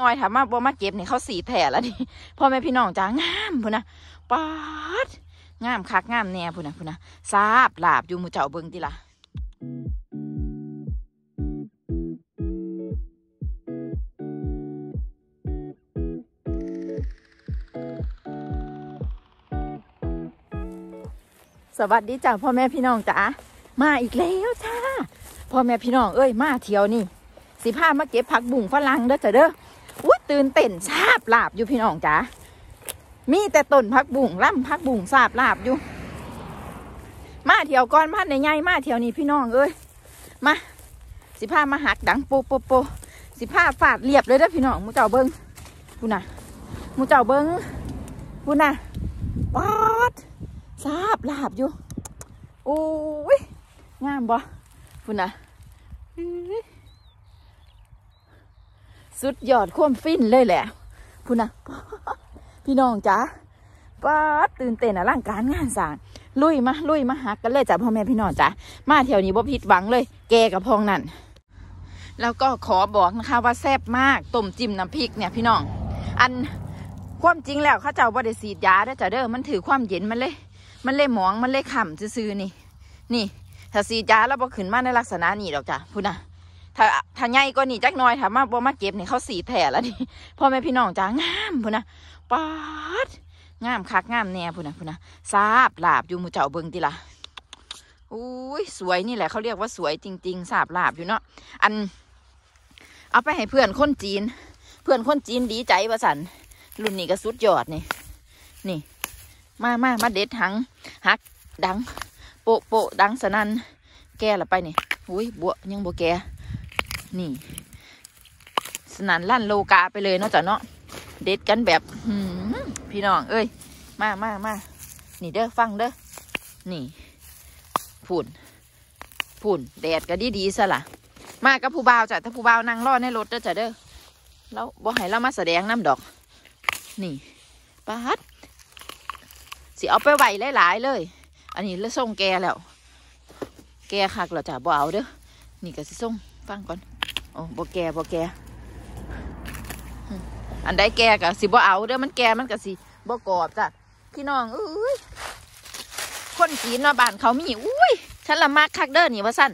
น้อยถามมาบ่มาเก็บนี่เขาสีแถแล้วนี่พ่อแม่พี่น้องจ้างามพุ่นนะป๊าดงามคักงามแน่พุ่นนะพุ่นนะซาบลาบอยู่มู่เจ้าเบิ่งติล่ะสวัสดีจ้าพ่อแม่พี่น้องจ๋ามาอีกแล้วจ้าพ่อแม่พี่น้องเอ้ยมาเที่ยวนี่สิพามาเก็บผักบุ้งฝรั่งเด้อจ้าเด้อ ตื่นเต้นซาบลาบอยู่พี่น้องจ๋ามีแต่ต้นผักบุ้งล่ำผักบุ้งซาบลาบอยู่ มาเที่ยวก่อนพันในไงมาเที่ยวนี้พี่น้องเอ้ยมาสิพามาหักดังโปโปโปสิพาฟาดเรียบเลยเด้อพี่น้องมูเจ้าเบิ้งพูน่ะมูเจ้าเบิ้งพูน่ะป๊าดซาบลาบอยู่โอ้ยงามบ่พุ่นะ สุดยอดความฟินเลยแหละพุ่นะพี่น้องจ๋าป้าตื่นเต้นอะร่างการงานสางลุยมาลุยมาหักกันเลยจ้ะพ่อแม่พี่น้องจ๋ามาแถวนี้บ่ผิดหวังเลย แกกับพองนั่นแล้วก็ขอบอกนะคะว่าแซ่บมากต้มจิ้มน้ำพริกเนี่ยพี่น้อง อันความจริงแล้วข้าเจ้าบ่ได้สีดยาเด้จ้ะเด้อมันถือความเย็นมันเลย มันเลยหมองมันเลยขำซื่อๆนี่ นี่ถ้าสีดยาแล้วบ่ขึ้นมาในลักษณะนี้ดอกจ้ะพูดนะ ถ้าถ้าใหญ่ก็นี่จักน้อยถามาบ่มาเก็บนี่เขาสีแถแล้วนี่พ่อแม่พี่น้องจ้างามพูดนะป๊าดงามคักงามแน่พูดนะพูดนะซาบลาบอยู่มู่เจ้าเบิงติละอุ้ยสวยนี่แหละเขาเรียกว่าสวยจริงๆซาบลาบอยู่เนาะอัน เอาไปให้เพื่อนคนจีน เพื่อนคนจีนดีใจว่าสันรุ่นนี้ก็สุดยอดนี่นี่ มามามาเด็ดหังหักดัง โปะโปะดังสนันแก่ละไปนี่อุ้ยบัวยังบัวแก่ นี่ สนันลั่นโลกาไปเลยเนาะจ้ะเนาะเด็ดกันแบบพี่น้อง เอ้ย มามามานี่เด้อฟังเด้อนี่ผุ่นผุ่นแดดก็ดีดีซะล่ะ มากับผู้บ่าวจ้ะถ้าผู้บ่าวนั่งรอในรถเด้อจ้ะเด้อแล้วบ่ให้เรามาแสดงน้ำดอก นี่ปัดสิเอาไปไหวหลายๆเลย อันนี้แล้วส่งแกแล้ว แกคักแล้วจ้ะบ่เอาเด้อนี่ก็สิส่งฟังก่อน อ้บ่แก่บ่แกอืมอันใดแก่ก็สิบ่เอาเด้อมันแก่มันก็สิบ่กรอบจ้ะพี่น้องเอ้ยคนจีนเนาะบ้านเขามีอุ้ยฉันละมากคักเด้อนี่ว่าสั้น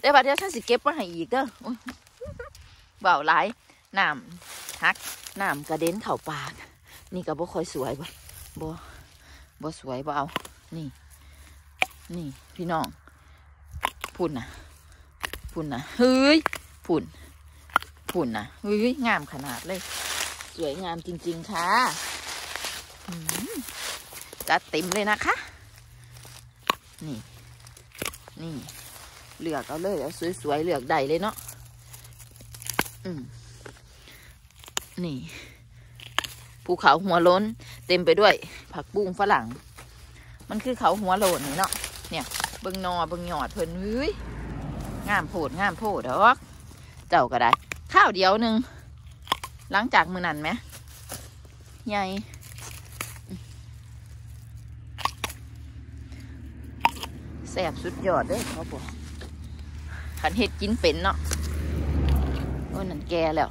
เดี๋ยวบัดเดี๋ยวฉันสิเก็บมาให้อีกเด้อเบาหลายน้ำฮักน้ำกระเด็นเข่าปาก นี่ก็บ่ค่อยสวยบ่บ่บ่สวยบ่เอา นี่ นี่พี่น้องพุ่นนะพุ่นนะเฮ้ย พุ่นพุ่นนะเฮ้ยงามขนาดเลย สวยงามจริง ๆ ค่ะอืมจัดเต็มเลยนะคะ นี่ นี่เหลือกเอาเลยเอาสวยๆเหลือกได้เลยเนาะอืมนี่ภูเขาหัวล้น เต็มไปด้วย ผักบุ้งฝรั่ง มันคือเขาหัวโลนนี่เนาะเนี่ยเบิงนอเบิงหยอดเพิ่นเฮ้ยงามโพดงามโพดดอก เจ้าก็ได้ ข้าวเดียวหนึ่งหลังจากมือนั่นไหมใหญ่แซ่บสุดยอดเด้อเขาบอกขันเห็ดกินเป็นเนาะโอ้นั่นแกแล้ว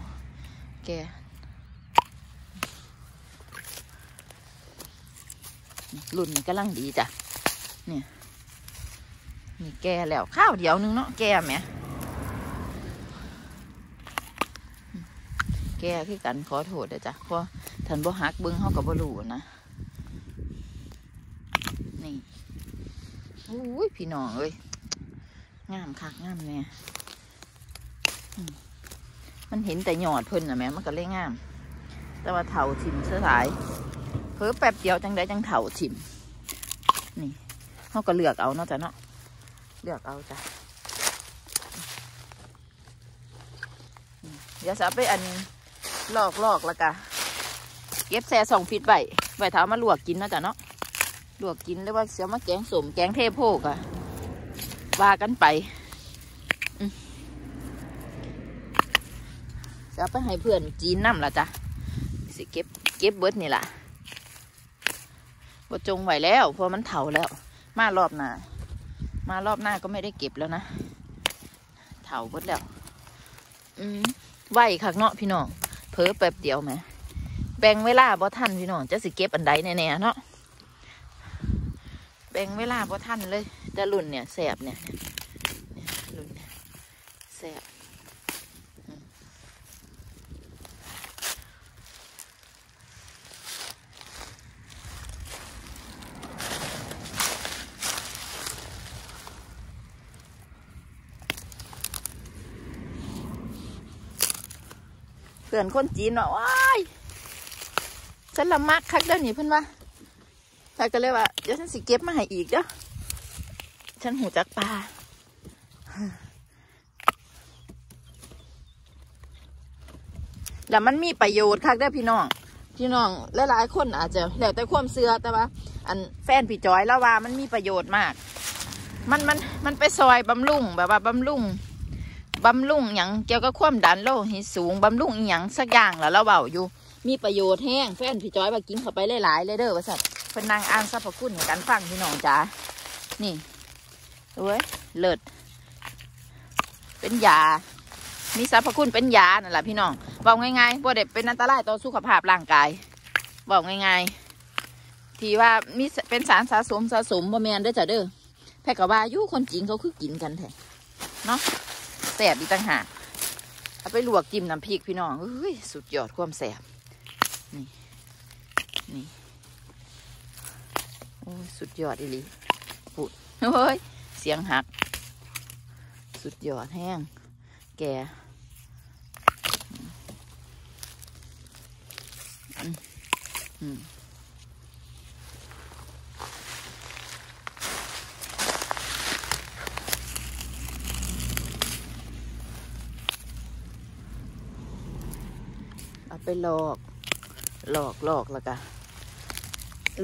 แกรุ่นนี้กำลังดีจ้ะเนี่ยนี่แกแล้วข้าวเดียวนึงเนาะแกไหม แกคือกันขอโทษเด้จ้ะเพราะท่านบ่ฮักเบิ้งเขากับบ่รู้นะนี่อุ้ยพี่น้องเอ้ยงามคักงามเนี่ยมันเห็นแต่หยอดเพิ่นนะแม่มันก็เลยงาม แต่ว่าเถาทิมเสื้อสายเพิ่แป๊บเดียวจังได้จังเถาชิมนี่เขาก็เลือกเอาเนาะจ้ะเนาะเลือกเอาจ้ะอืมเดี๋ยวจะเอาไปอัน ลอกลอกแล้วกะเก็บแซ่สองฟิตไว้ไว้เท้ามาลวกกินนะจ้ะเนาะลวกกินหรือว่าเสียมาแกงสมแกงเทโพกอะว่ากันไปจะไปให้เพื่อนจีนน้ำละจ้ะสิเก็บเก็บเบิดนี่ล่ะบจงไหวแล้วเพราะมันเถาแล้ว มารอบหน้ามารอบหน้าก็ไม่ได้เก็บแล้วนะ เถาเบิดแล้ว อืมไหวคักเนาะพี่น้อง เผลอแป๊บเดียวไหมแบ่งเวลาบ่ทันพี่น้องจะสิเก็บอันใดแน่ๆเนาะแบ่งเวลาบ่ทันเลยแต่รุ่นเนี่ยแสบเนี่ยเนี่ยรุ่นเนี่ยแสบ เพื่อนคนจีนเนาะว้ายฉันละมักคักเด้อนี่เพิ่อนว่าฉันก็เลยว่าเดี๋ยวฉันสิเก็บมาให้อีกเด้อฉันหูจักปลาแล้วมันมีประโยชน์คักได้อพี่น้องพี่น้องหลายๆคนอาจจะแล้วแต่ความเชื่อแต่ว่า อันแฟนพี่จอยแล้วว่ามันมีประโยชน์มาก มันมันมันไปซอยบำรุงแบบว่าบำรุง บำรุงอย่างเกี่ยวกับความดันโลหิตสูงบำรุงอหย่างสักอย่างแล้วเราเบาอยู่ มีประโยชน์แห้งแฟนพี่จอยว่ากินเข้าไปหลายๆเลยเด้อว่าสัตว์เป็นนางอ่านสรรพคุณในการฟังพี่น้องจ้านี่เว้ยเลิศเป็นยา มีสรรพคุณเป็นยานั่นแหละพี่น้องบอกง่ายๆบ่ได้เป็นอันตรายต่อสุขภาพร่างกายบอกง่ายๆ ที่ว่ามีเป็นสารสะสมสะสมบ่แมนเด้อจ้ะเด้อแพกกะว่าอยู่คนจีนเขาคือกินกันแท้เนาะ สบอีกต่างหากเอาไปลวกจิ้มน้ำพริกพี่น้องเอ้ยสุดยอดความแสบนี่นี่โอ้ยสุดยอดอีหลีปุดเฮ้ยเสียงหัก สุดยอดแห้ง แกอืมอืมเอาไป หลอกหลอกหลอกแล้วก็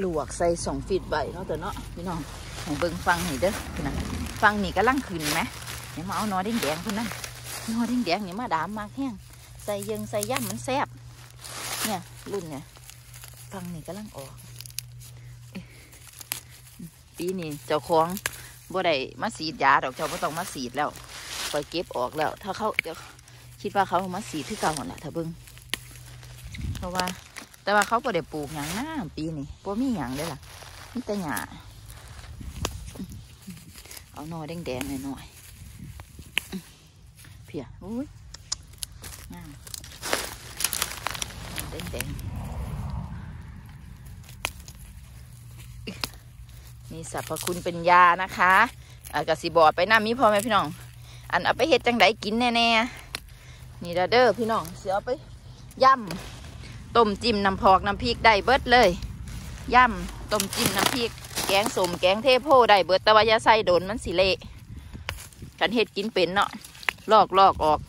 ลวกใส่สองฟีดใบเนาะแต่เนาะพี่น้องให้เบิ่งฟังให้เด้อพี่นะฟังนี่ก็ลังขึ้นไหมเดี๋ยวมาเอานอแดงๆคนนั้นนอแดงๆนี่มาดามมากแห้งใส่ยิงใส่ย่ำมันแซ่บเนี่ยรุ่นเนี่ยฟังนี่กำลังออกปีนี้เจ้าของบ่ได้มาสีดยาดอกเจ้าบ่ต้องมาสีดแล้วปล่อยเก็บออกแล้ว ถ้าเขาเดี๋ยวคิดว่าเขามาสีดที่เก่าหมดแหละถ้าเบิ่ง เพราะว่า แต่ว่าเขาบ่ได้ปลูกหยังนะปีนี้บ่มีหยังเลยล่ะมีแต่หญ้าเอาหน่อแดงๆหน่อยๆเพียอุ้ยงามเด้งเด้งมีสรรพคุณเป็นยานะคะอากสิบอดไปน้ามีพ่อแม่พี่น้อง อันเอาไปเฮ็ดจังไดกินแน่ๆนี่ด้อเด้อพี่น้องเสือเอาไปย่ำ ต้มจิ้มน้ำพอกน้ำพริกได้เบิดเลยย่ำต้มจิ้มน้ำพริก แกงสมแกงเทโพได้เบิดต่ว่ายาใส่โดนมันสิเละกันเฮ็ดกินเป็นเนาะลอกลอกออก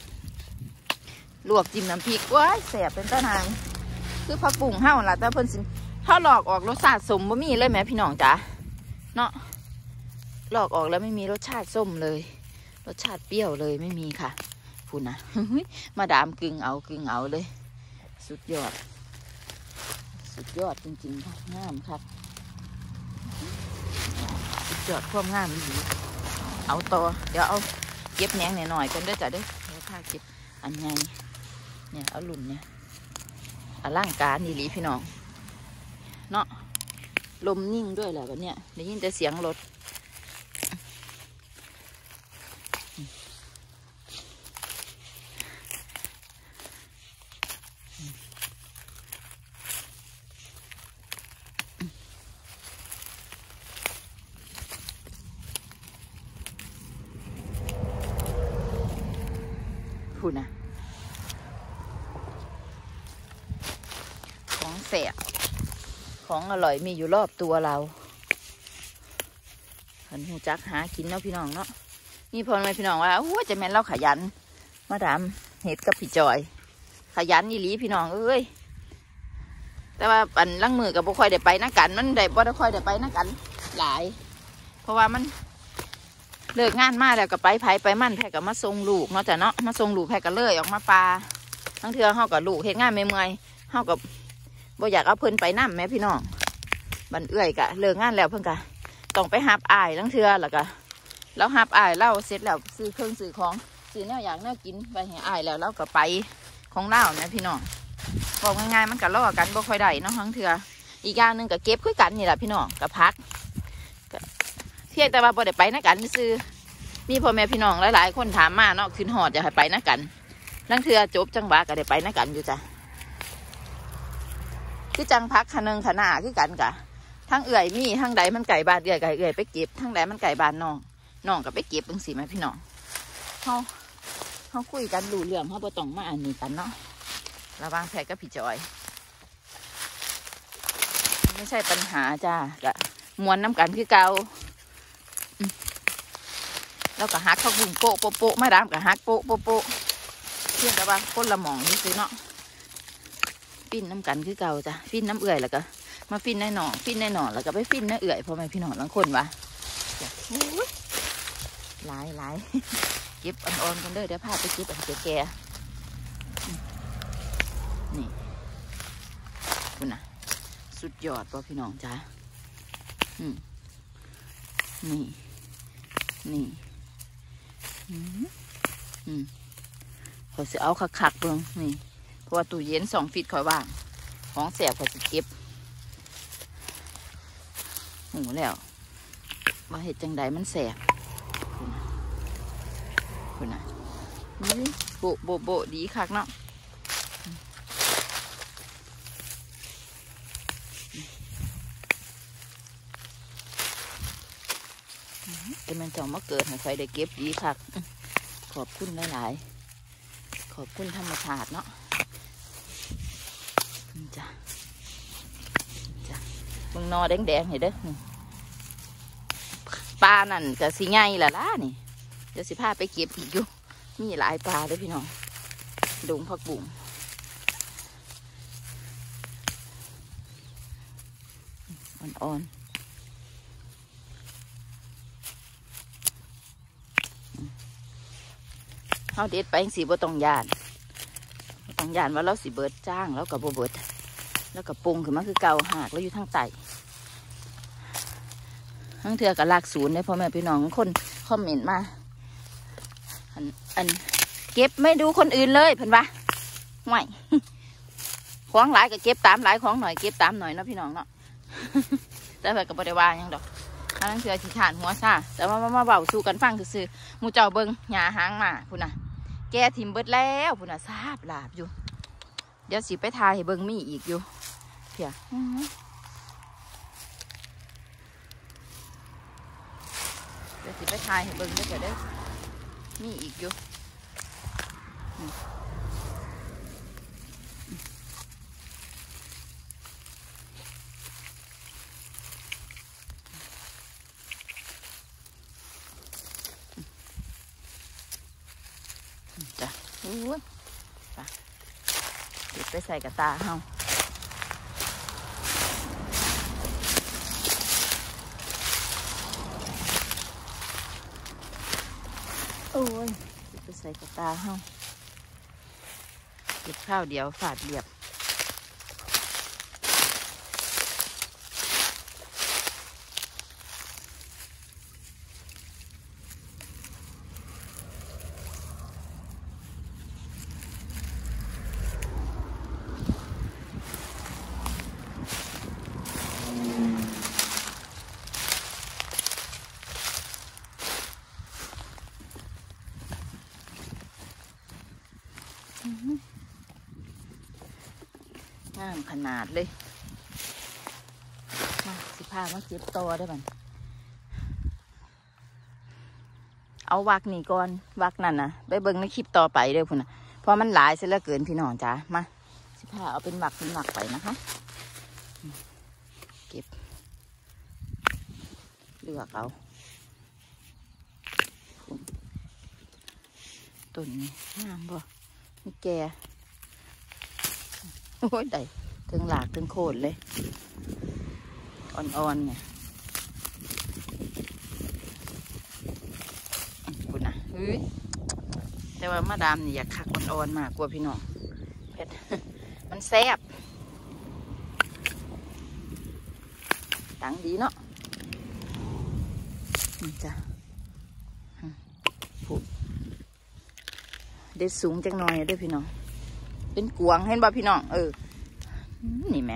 ลวกจิ้มน้ำพริกว้ายแสบเป็นตะนางคือผักบุ้งเห่าล่ะแต่เพิ่นสิถ้าลอกออกรสชาติสมบ่มีเลยแหมพี่น้องจ๋าเนาะลอกออกแล้วไม่มีรสชาติส้มเลย รสชาติเปรี้ยวเลยไม่มีค่ะพูดนะมาดามกึ่งเอากึ่งเอาเลย สุดยอด สุดยอดจริงๆค่ะงามครับสุดยอดความงามดีเอาต่อเดี๋ยวเอาเก็บแหนงหน่อยๆกันด้วยจ้ะเด้อแล้วค่าเก็บอันไงเนี่ยเอาหลุนเนี่ยอลังการนี่หลีพี่น้อง เนาะลมนิ่งด้วยแหละวันเนี้ยได้ยินแต่เสียงรถพูดนะ ของแสบ ของอร่อยมีอยู่รอบตัวเราเห็นหูจักหากินเนาะพี่น้องเนาะนี่พอไหมพี่น้องว่าโอ้จะแม่นเราขยัน มาดามเห็ดกับพี่จอย ขยันยี่หลีพี่น้องเอ้ยแต่ว่าอันลังมือกับบุค่อยได้ไปนักกันมันได้บ่ได้ค่อยได้ไปนักกัน หลาย เพราะว่ามันเลิกงานมาแล้วก็ไปไผไปมั่นแพกก็มาส่งลูกเนาะจ้ะเนาะมาส่งลูกแพกก็เลยออกมาปลาทั้งเทือเฮากับลูกเฮ็ดงานเมื่อยๆเฮากับ บ่อยากเอาเพิ่นไปนํแม่พี่น้องบันเอื้อยกะเลิกงานแล้วเพิ่นกะต้องไปหับอายทั้งเทือแล้วก็แล้วหับอายเล่าเสร็จแล้วซื้อเครื่องซื้อของซื้อแนวอยากแนวกินไปให้อายแล้วเราก็ไปของเล่าแม่พี่น้องบอกง่ายๆมันก็ล่อกันบ่ค่อยได้เนาะทั้งเถื่ออีกอย่างหนึ่งก็เก็บคือกันนี่แหละพี่น้องกับพักเพียงแต่ว่าบ่ได้ไปนะกันซื้อมีพ่อแม่พี่น้องหลายๆคนถามมาเนาะขึ้นหอดจะให้ไปนะกันทั้งเถื่อจบจังหวะก็ได้ไปนะกันอยู่จ้ะ คือจังพักขนึงขนาคือกันกะทั้งเอื่อยมีทั้งใดมันไก่บานเอื่อยไก่เอื่อยไปเก็บทั้งใดมันไก่บานน้องน้องก็ไปเก็บจังสิไหมพี่น้องเขาเขาคุยกันรู้เรื่องเขาบ่ต้องมาอันนี้กันเนาะระวางแพรกับพี่จอย ไม่ใช่ปัญหาจ้ากะมวนน้ำกันคือเกาแล้วก็ฮักเขาบุ้งโปะโปะโปะไม่รามกับฮักโปะโปะโปะเพียงแต่ว่าคนละหมองนี่ซื้อเนาะ ฟินน้ำกันคือเก่าจ้ะฟินน้ำเอื่อยแล้วก็ มาฟินในหนองฟินในหนองแล้วก็ไปฟินในเอื่อยพ่อแม่พี่น้องบางคนวะโอ้ยหลายหลายเก็บอ่อนๆกันเด้อเดี๋ยวพาไปเก็บอันแก่ๆนี่คุณนะสุดยอดป่ะพี่น้องจ้านี่ นี่อืมอืมขอยสิเอาคักๆเบิ่งนี่ ราะว่าตู้เย็นสองฟิตคอยว่าง ของแสบขอยสิเก็บหูแล้วว่าเห็ดจังใดมันแสบคุณนะนะนี่โบโบโบดีคักเนาะไอ้มันจะมาเกิดให้ใครได้เก็บดีคัก ขอบคุณหลาย ๆ ขอบคุณธรรมชาติเนาะนี่จ้ะจ้ะมึง นอแดงๆเห็นเด้อปลานั่นก็สิไงล่ะล่ะนี่ เดี๋ยวสิพาไปเก็บอีกอยู่ มีหลายปลาเด้อพี่น้องดงผักบุ้งอ่อนๆเฮาเด็ดไปสีบ่ต้องยานต้องยานว่าเราสิเบิดจ้างแล้วกับบเบิด แล้วก็ปรุงขึ้นมาคือเก่าหากแล้วอยู่ทางใต้ ทั้งเทือกับลากศูนย์ได้พ่อแม่พี่น้องคนคอมเมนต์มาอันอัน เก็บไม่ดูคนอื่นเลยเพิ่นว่าห่ของหลายก็เก็บตามหลายของหน่อยเก็บตามหน่อยเนาะพี่น้องเนาะแต่เพิ่นก็บ่ได้ว่าหยังดอกถ้าทั้งเทือขี้ขานหัวซาแต่ว่ามามาเบาสู่กันฟังซื่อมูเจ้าเบิงหยาหางมาพุ่นน่ะ แกทิมเบิดแล้วพุ่นน่ะทราบลาบอยู่ เดี๋ยวสิไปทายให้เบิงมีอีกอยู่เพียอื้อหือ เดี๋ยวสิไปทายให้เบิงได้อเดี๋ยวได้อมีอีกอยู่จ้ะอุ้ยไปเก็บไปใส่กระตาเฮา โอ้ยไปใส่กระตาเฮาเก็บข้าวเดียวฝาดเรียบ งาม ขนาดเลยมาสิพามาเก็บตัวได้บันเอาวักนี่ก่อนวักนั่นนะไปเบิ่งในคลิปต่อไปเด้อพุ่นนะเพราะมันหลายเสียเหลือเกินพี่น้องจ้ามาสิพาเอาเป็นวักเป็นวักไปนะคะเก็บเลือกเอาพุ่นต้นนี้งามบ่นี่แกโอ้ยได้ ถึงหลากถึงโคนเลย อ่อนๆเนี่ยคุณนะเฮ้ยแต่ว่ามาดามนี่อยากคักอ่อนๆมากกว่าพี่น้องเผ็ดมันแซ่บตังดีเนาะนี่จ้ะผูกเด็ดสูงจังหน่อยเด้วยพี่น้อง เป็นกวงเห็นบ่พี่น้อง เออ นี่แหม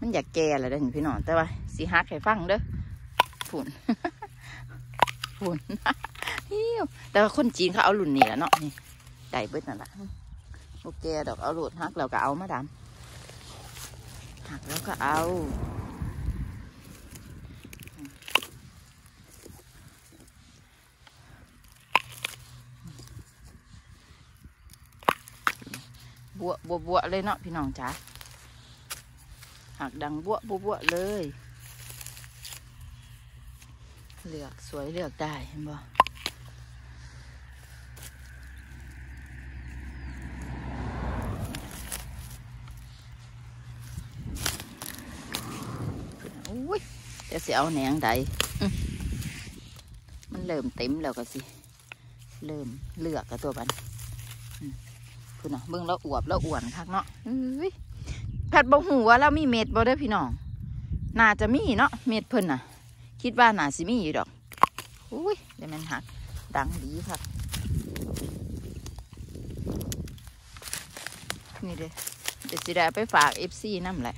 มันอยากแก่แล้วเด้อพี่น้องแต่ว่าสีฮักให้ฟังเด้อฝุ่นฝุ่นฮิ้วแต่ว่าคนจีนเขาเอารุ่นนี้แหละเนาะนี่ได้เบิดนั่นแหละโอเคดอกเอาหลุดฮักแล้วก็เอามาดำหักแล้วก็เอาบัวบัวบัวเลยเนาะพี่น้องจ๋า หักดังบัวบัวบวเลย เลือกสวยเลือกได้เห็นบ่อุ้ยจะเสิเอาแหนงใดมันเริ่มเต็มแล้วก็สิ เริ่มเลือกกับตัวบันคุณน่ะเบิ่งแล้วอวบแล้วอ้วนคักเนาะอุ้ย แพทบ่หูว่าเรามีเม็ดบ่ได้พี่น้อง น่าจะมีเนาะเม็ดเพิ่นน่ะ คิดว่าน่าสิมีอยู่ดอก อุ้ยเดี๋ยวมันหัก ดังดีครับนี่เด้เดี๋ยวสิได้ไปฝากเอฟซีนั่นแหละ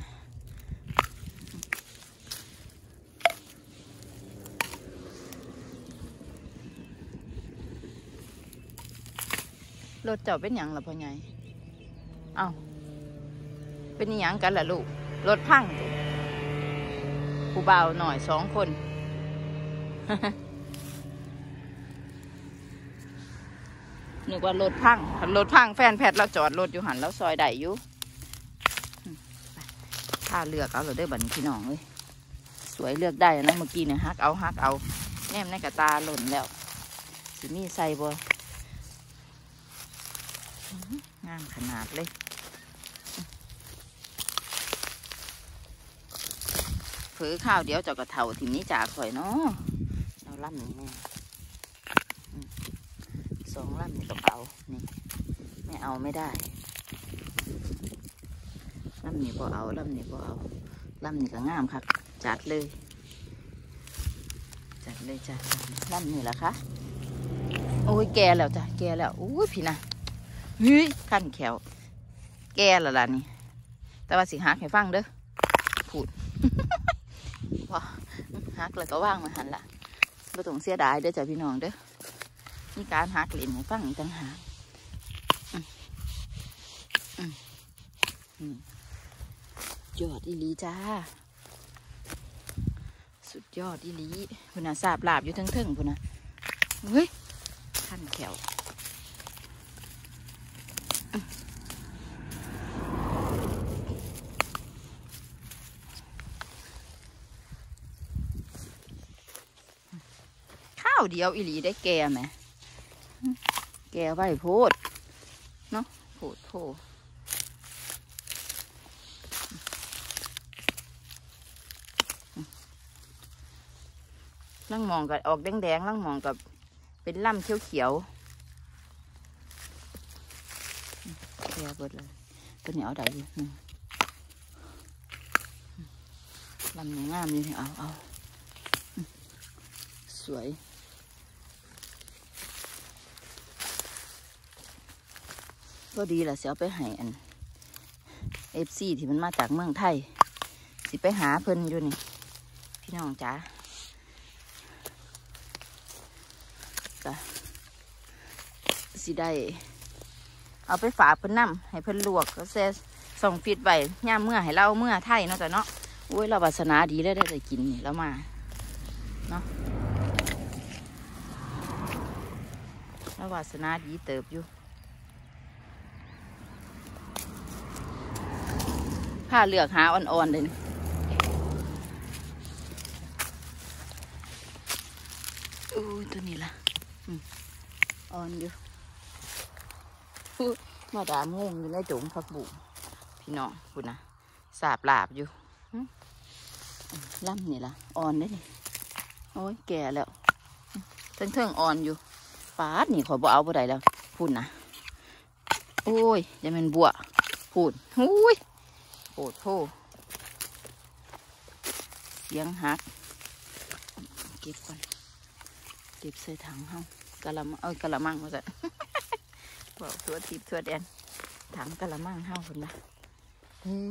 รถเจ้าเป็นหยังล่ะพ่อใหญ่เอ้า เป็นอิหยังกันล่ะลูก รถพังผู้บ่าหน่อยสองคน นึกว่ารถพังรถพังแฟนแพทย์เราจอดรถอยู่หันแล้วซอยได้อยู่ถ้าเลือกเอาเราได้บันพี่น้องเลย สวยเลือกได้นะเมื่อกี้เนี่ยฮักเอาฮักเอา แนมในกระตาหล่นแล้วสิมีใส่บ่งามขนาดเลย ฝือข้าวเดี๋ยวเจะกระเถาทีนี้จากข่อยเนาะเราล่ำนี่แม่สองล่ำนี่กระเป๋านี่ไม่เอาไม่ได้ล่ำนี่พอเอาล่ำนี่พอเอาล่ำนี่ก็งามครับจัดเลย จัดเลยจัดล่ำนี่แหละคะโอ้ยแกแล้วจ้ะแกแล้วอุ้ยพี่นะเฮ้ยขั้นแขวแกและล่ะนี่แต่ว่าสิหักให้ฟังเด้อพูด พอ หักแล้วก็ว่างมาหันละบ่ต้องเสียดายเด้อจ้ะพี่น้องเด้อมีการหักเล่นให้ฟังอีกต่างหากยอดอีลีจ้า สุดยอดอีลีพุน่ะสาบลาบอยู่เทิงๆพุ่นน่ะเฮ้ยขั้นแขว ข้าว เดียวอีหลีได้แก่ไหม แก่ไว้โพดเนาะโพดโพดล่างมองกับออกแดงๆล่างมองกับเป็นล่ำเขียวๆแก่เบิดเลยตัวนี้เอาได้อยู่ลำนี้งามอยู่นี่เอาเอาสวย ก็ดีแหละเสียไปให้อันเอฟซีที่มันมาจากเมืองไทย สิไปหาเพิ่นอยู่นี่ พี่น้องจ๋าก็สิได้ เอาไปฝากเพิ่นนํให้เพิ่นลวกก็เซส่งฟิตไว้ย่ามเมื่อให้เราเมื่อไทยเนาะจ้ะเนาะโอ้ยเราวาสนาดีเลยได้ได้กินนี่แล้วมาแล้ววาสนาดีเติบอยู่ ผ้าเลือกหาอ่อนๆเลยนี่อู้ตัวนี้ล่ะอ่อนอยู่มาดามงงอยู่ในจุงผักบุพี่น้องคุณนะสาบลาบอยู่ล่ำนี่ล่ะอ่อนได้นี่โอ้ยแก่แล้วเทิงๆอ่อนอยู่ฟาดนี่ขอบ่เอาบ่ได้แล้วพูดนะโอ้ยยังเป็นบัวพูดหุ้ย โอดโทเสียงหัก เก็บก่อน เก็บใส่ถังเฮากะละมังเอ้ยกะละมังมาจ้ะบอกทั่วทิพย์ทั่วแดนถังกะละมังเฮาคนละเออ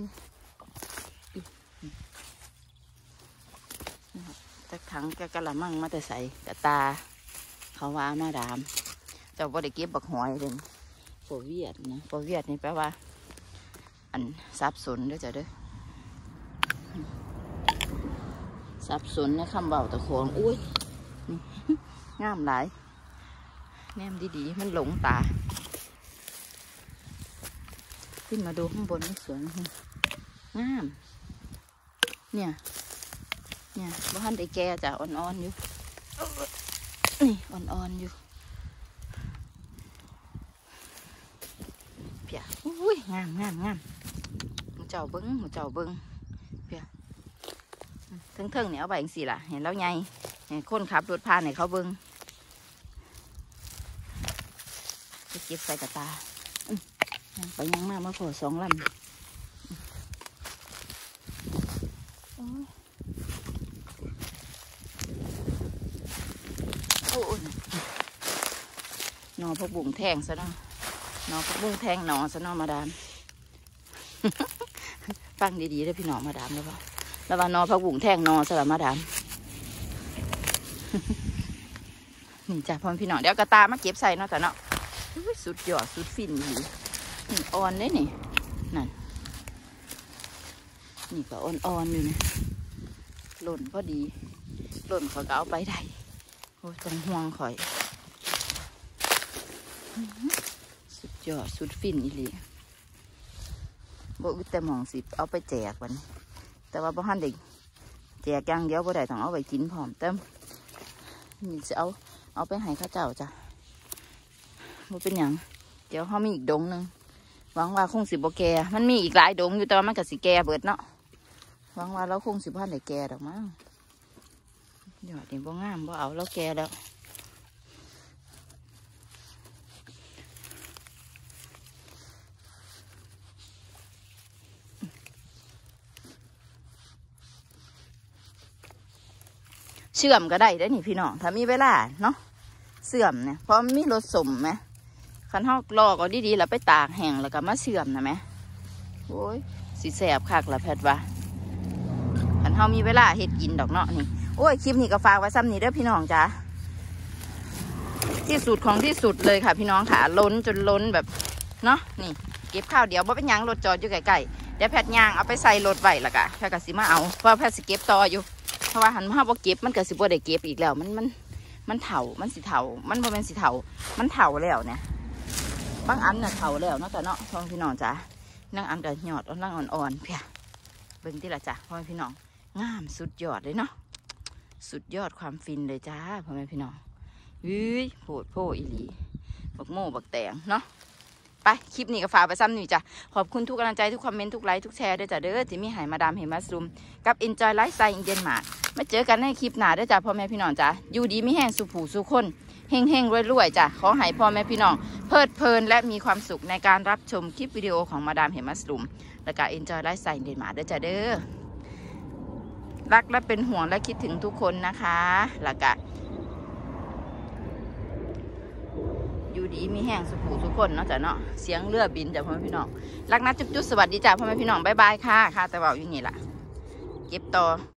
จักถังกะกะละมังมาแต่ใส่กะตา เขาว่ามาดาม เจ้าบ่ได้เก็บบักหอยเลยโปเวียดนะโปเวียดนี่แปลว่า อันสับสนเด้อจ้ะเด้อสับสนในคำเบาตะโขงอุ้ยงามหลาย แนมดีๆ มันหลงตา ขึ้นมาดูข้างบนนี่สวยนงาม เนี่ย เนี่ยบ้านได้แก่จ้ะอ่อนๆอยู่ นี่อ่อนๆอยู่เพียอุ้ยงามงามงาม เจ้าเบิ้งหูเจ้าเบิ้งเพียเทิงๆเนี่ยเอาไปจังสี่ล่ะ เห็นแล้วไงเห็นคนขับรถผ่านเนี่ยเขาเบิ้งไปเก็บใส่กระตาอื้อยังไปยังมามาขอสองลำโอ้ยโอ้ยหนอพักบุ่งแทงซะเนาะหนอพักบุ่งแทงหนอซะเนาะมาดาม ฟังดีๆเด้อพี่น้องมาดามแล้วว่าแล้วว่านอพักบุ่งแท่งนอซะละมาดามนี่จ้ะพ่อพี่น้องเดี๋ยวกระตามาเก็บใส่เนาะแต่เนาะอุ๊ยสุดยอดสุดฟินดีนี่อ่อนเลยนี่นั่นนี่ก็อ่อนๆอยู่นะหล่นพอดี หล่นเขาก็เอาไปได้โอ้ยต้องห่วงข่อย สุดยอดสุดฟินอีหลี บ่อึดแต่หมองสิเอาไปแจกวันแต่ว่าบ่ทันเด็กแจกย่างเดียวบ่ได้ต้องเอาไปกินพร้อมเติมนี่จะเอาเอาไปให้ข้าเจ้าจ้ะมันเป็นอย่างเดี๋ยวเขามีอีกดงหนึ่งหวังว่าคงสิบแก มันมีอีกหลายดงอยู่แต่ว่ามันก็สิแกเบิดเนาะหวังว่าเราคงสิพันได้แกดอกมั้งยอดนี่บ่งามบ่เอาแล้วแกแล้ว เชื่อมก็ได้ได้นี่พี่น้อง ถ้ามีเวลาเนาะเสื่อมเนี่ยเพราะมันมีรถสมไหมคันเฮารอก็ดีๆแล้วไปตากแห้งแล้วก็มาเสื่อมนะไหมโอ้ยสิแสบคักละแพทย์ว่าคันเฮามีเวลาเฮ็ดกินดอกเนาะนี่โอ้ยคลิปนี้ก็ฝากไว้ซ้ำนี้เด้อพี่น้องจ้าที่สุดของที่สุดเลยค่ะ พี่น้องค่ะล้นจนล้นแบบเนาะนี่ เก็บข้าวเดี๋ยวบ่เป็นยังรถจอดอยู่ใกล้ๆเดี๋ยวแพทย่างเอาไปใส่รถไว้ละกะแพทย์ก็สิมาเอาเพราะแพทย์สิเก็บต่ออยู่ เพราะว่าหันมาบ่เก็บมันก็สิบ่ได้เก็บอีกแล้ว มันมันมันเถามันสีเถามันบ่แม่นสีเถามันเถาแล้วเนี่ยบางอันน่ะเถาแล้วเนาะแต่เนาะพ่อมพี่น้องจ้ะนั่งอันก็หยอดอ่อนล่งอ่อนๆเพียเบิ่งที่ละจ้ะพ่อมพี่น้องงามสุดยอดเลยเนาะสุดยอดความฟินเลยจ้าพ่อแม่พี่น้องวิ้ยโผดโพอีหลีบักโม่บักแตงเนาะไป คลิปนี้ก็ฝากไปซ้ำหนึ่งจ้ะ ขอบคุณทุกกำลังใจ ทุกคอมเมนต์ ทุกไลค์ ทุกแชร์ด้วยจ้ะเด้อที่มีหายมาดามเฮมัสรูมกับ Enjoy Lifestyle in Denmark มาเจอกันในคลิปหน้าด้วยจ้ะพ่อแม่พี่น้องจ้ะอยู่ดีไม่แห้งสุผูสุคนเฮงเฮงรวยรวยๆจ้ะขอให้พ่อแม่พี่น้อง เพลิดเพลินและมีความสุขในการรับชมคลิปวิดีโอของมาดามเฮมัสรูมและก็ Enjoy Lifestyle in Denmark ด้วยจ้ะเด้อรักและเป็นห่วงและคิดถึงทุกคนนะคะแล้วก็อยู่ดีมีแห้งสุผูสุคนเนาะจ้ะเนาะเสียงเรือบินจ้ะพ่อแม่พี่น้องรักนะจุ๊บจุ๊บสวัสดีจ้ะพ่อแม่พี่น้องบ๊ายบายค่ะค่ะ แต่ว่าอยู่นี่ล่ะ เก็บต่อ